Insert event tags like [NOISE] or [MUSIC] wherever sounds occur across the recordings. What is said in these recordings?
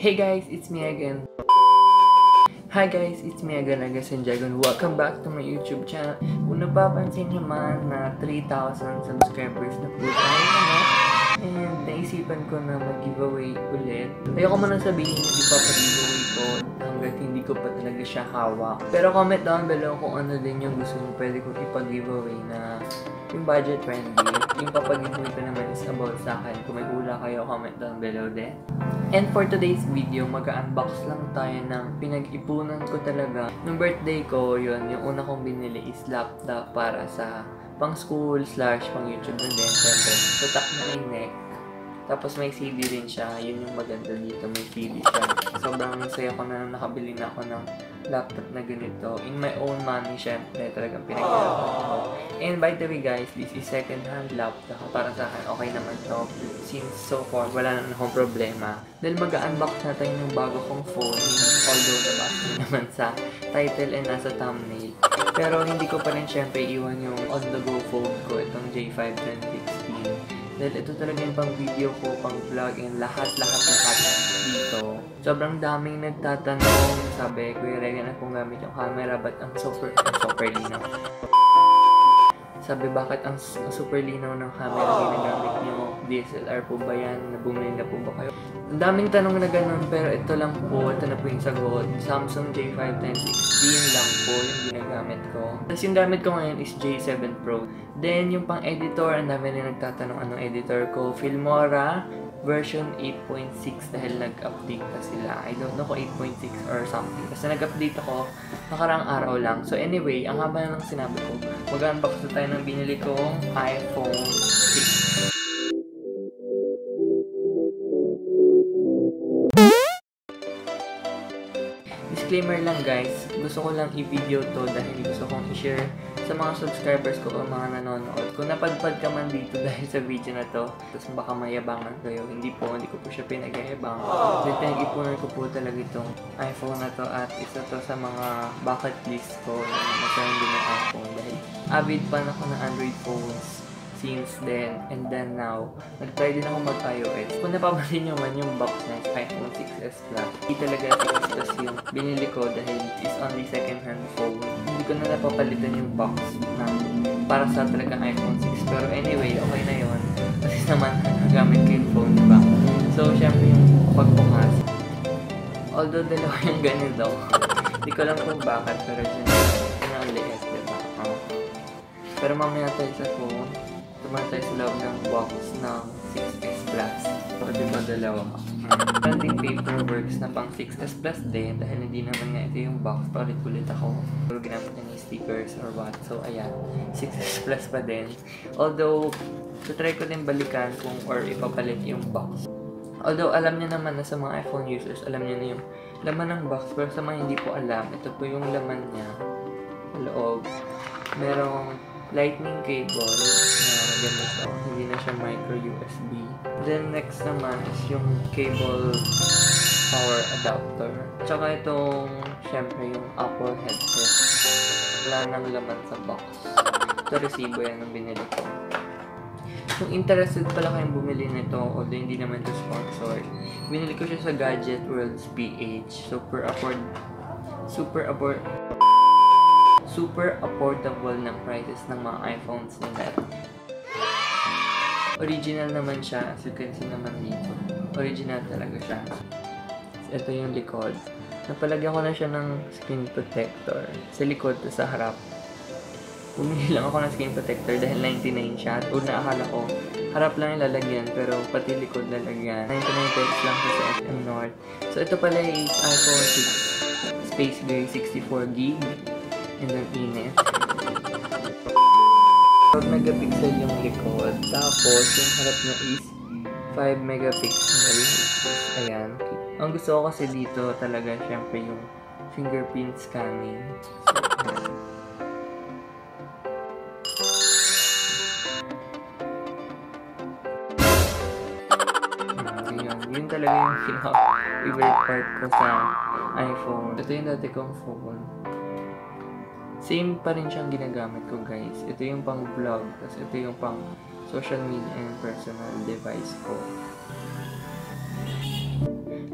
Hey guys, it's me again. Hi guys, it's me again, Agasin Jagon. Welcome back to my YouTube channel. Kung napapansin nyo man na 3,000 subscribers na po tayo ano? And naisipan ko na mag-giveaway ulit. Ayoko mo nang sabihin hindi pa pa-giveaway ko hanggat hindi ko pa talaga siya hawak. Pero comment down below kung ano din yung gusto nyo pwede ko ipag-giveaway na yung budget friendly. Yung papag-giveaway ko naman is about sa akin. Kung may hula kayo, comment down below din. And for today's video, mag-unbox lang tayo ng pinag-ipunan ko talaga. Nung birthday ko, yun, yung una kong binili is laptop para sa pang school slash pang YouTube and then syempre, tutak na yung neck. Tapos may CD rin siya. Yun yung maganda dito. May CD siya. Sobrang saya ko na nakabili na ako ng laptop na ganito. In my own money, syempre, talagang pinag-iapan ko. And by the way guys, this is second-hand laptop. Para sa akin, okay naman to. Since so far, wala na akong problema. Dahil mag-unbox na tayo ng bago kong phone. Although nabasa naman sa title and nasa thumbnail. Pero hindi ko pa rin syempre iwan yung on-the-go phone ko. Itong J5 2016. Dahil ito talaga yung pang video ko, pang vlog, and lahat-lahat-lahat dito. Sobrang daming nagtatanong, sabi, Kuya Regan, akong gamit yung camera, but ang super, ang super linaw. Sabi, bakit ang, ang super linaw ng camera ginagamit nyo? DSLR po ba yan? Nabumili na po ba kayo? Daming tanong na ganun, pero ito lang po, ito na po yung sagot. Samsung J5 1016 lang po yung ginagamit ko. Tapos yung gamit ko ngayon is J7 Pro. Then, yung pang editor, ang dami na nagtatanong anong editor ko. Filmora version 8.6 dahil nag-update na sila. I don't know kung 8.6 or something. Basta nag-update ako nakarang araw lang. So anyway, ang haba na lang sinabi ko, mag-unbox na tayo ng binili kong iPhone 6. Disclaimer lang guys, gusto ko lang i-video to dahil gusto kong i-share sa mga subscribers ko o mga nanonood. Kung napadpad ka man dito [LAUGHS] dahil sa video na to, tapos baka mayabangan kayo. Hindi po, hindi ko po siya pinag-ayabang. Dahil pinag-ipunan ko po talaga itong iPhone na to at isa to sa mga bucket list ko na magkaroon din ng iPhone dahil avid fan ako ng Android phones since then and then now, nag-try din ako mag-iOS. Kung napapansin nyo man yung box na iPhone 6s Plus, hindi talaga 6s Plus yung binili ko dahil it's only second-hand phone. Hindi ko na napapalitan yung box na para sa talaga iPhone 6. Pero anyway, okay na yon Kasi [LAUGHS] naman, nagamit ko yung phone, diba? So, syempre yung pagbukas. Although dalawa yung ganito, [LAUGHS] hindi ko lang kung bakit, pero yun ang liit, diba? Pero mamaya tayo sa phone, tumahan tayo sa loob ng box ng 6S Plus. So, di ba dalawa? Meron ding paperworks na pang 6S Plus din dahil hindi naman nga ito yung box. Paulit-ulit ako. Pero ginamit niya yung stickers or what. So, ayan. 6S Plus pa din. Although, try ko din balikan kung or ipapalit yung box. Although, alam niya naman na sa mga iPhone users, alam niya na yung laman ng box. Pero sa mga hindi po alam, ito po yung laman niya. Sa loob. Merong lightning cable na ganito. Hindi na siya micro USB. Then next naman is yung cable power adapter. Tsaka itong, syempre, yung Apple headset. Wala nang laman sa box. Ito resibo yan ang binili ko. Kung interested pala kayong bumili nito, although hindi naman ito sponsored, binili ko siya sa Gadget Worlds PH. Super afford super afford super affordable na prices ng mga iPhones nila. Original naman siya, as you can see naman dito. Original talaga siya. Ito yung likod. Napalagyan ko na siya ng screen protector. Sa likod, to sa harap. Bumili lang ako ng screen protector dahil 99 siya. At una akala ko, harap lang yung pero pati likod lalagyan. 99 pesos lang sa SM North. So ito pala is iPhone 6 Space Gray 64 gb and then init. 12 megapixel yung likod. Tapos, yung harap niya is 5 megapixel. Ayan. Ang gusto ko kasi dito talaga, syempre, yung fingerprint scanning. So. Yun talaga yung pinaka-favorite part ko sa iPhone. Ito yung dati kong phone. Same pa rin siyang ginagamit ko guys. Ito yung pang vlog, tapos ito yung pang social media and personal device ko.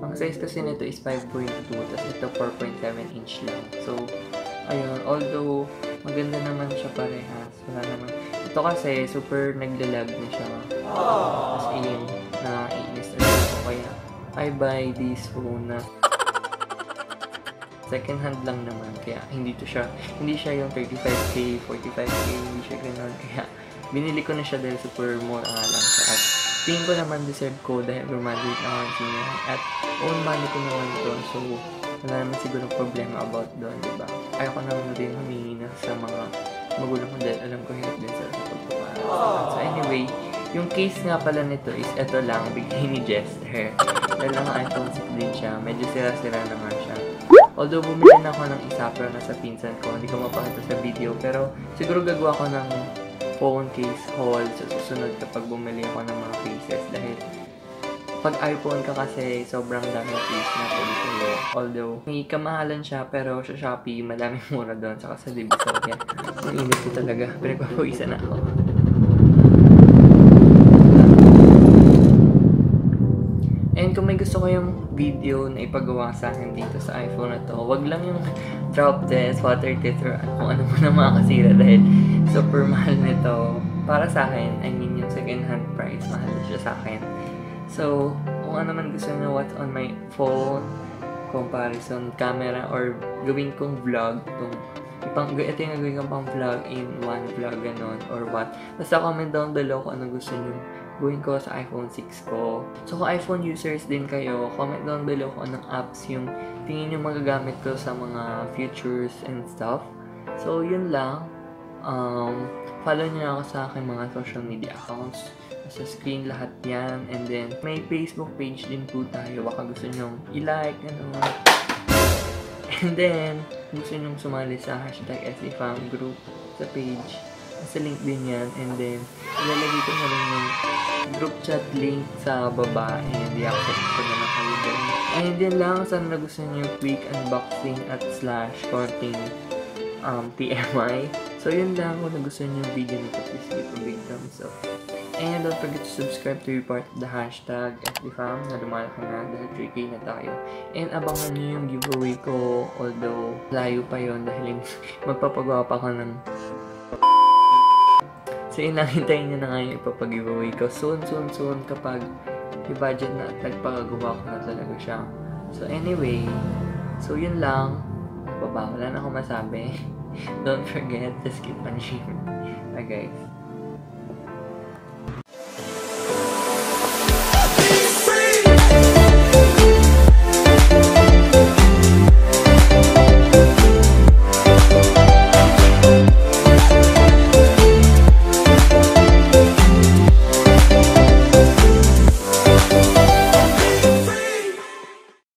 Ang size kasi nito is 5.2, tapos ito 4.7 inch lang. So, ayun, although maganda naman siya parehas, wala naman. Ito kasi super naglalag na siya. As in, naiinis na ako kaya I buy this phone na second hand lang naman kaya hindi to siya hindi siya yung 35k 45k hindi siya ganun kaya binili ko na siya dahil super mura nga lang siya. At tingin ko naman deserve ko dahil graduate na ako senior. At own money ko naman to so wala naman siguro problema about doon diba ayaw ko naman din humingi na sa mga magulang ko dahil alam ko hirap din sa pagpapaaral so anyway yung case nga pala nito is ito lang bigay ni Jester. Dahil ang iPhone 6 din siya medyo sira-sira naman siya Although bumili na ako ng isa pero nasa pinsan ko, hindi ko mapakita sa video. Pero siguro gagawa ko ng phone case haul sa susunod kapag bumili ako ng mga cases. Dahil pag iPhone ka kasi sobrang daming case na pwede sa'yo. Although may kamahalan siya pero sa Shopee madaming mura doon. Saka sa Divisoria. Ang init ko talaga. Pinagpapawisan na ako. And kung may gusto ko yung video na ipagawa sa akin dito sa iPhone na to, wag lang yung drop test, water test, or kung ano man ang makakasira dahil super mahal nito. Para sa akin, I mean yung second hand price, mahal na siya sa akin. So, kung ano man gusto nyo what's on my phone, comparison camera, or gawin kong vlog, itong ipang, ito yung gagawin kong pang vlog in one vlog, ganun, or what. Basta comment down below kung ano gusto nyo gawin ko sa iPhone 6 ko. So, kung iPhone users din kayo, comment down below kung anong apps yung tingin nyo magagamit ko sa mga features and stuff. So, yun lang. Um, follow nyo ako sa aking mga social media accounts. Sa screen lahat yan. And then, may Facebook page din po tayo. Baka gusto nyo i-like, ano. And then, gusto nyo sumali sa hashtag SEFAM group sa page. Sa link din yan. And then, ilalagay ko na rin yung group chat link sa baba. And i-accept ko na lang kayo dyan. And yun lang. Sana nagustuhan nyo yung quick unboxing at slash konting um, TMI. So, yun lang. Kung nagustuhan nyo yung video nito, please give a big thumbs up. And don't forget to subscribe to be part of the hashtag FBFam na lumalaki na dahil 3K na tayo. And abangan nyo yung giveaway ko although layo pa yon dahil [LAUGHS] magpapagawa pa ko ng So yun lang, hintayin nyo na nga yung ipapag-giveaway ko. Soon, soon, soon kapag i-budget na at nagpagagawa ko na talaga siya. So anyway, so yun lang. Baba, wala na akong masabi. [LAUGHS] Don't forget, just keep on sharing. Bye guys.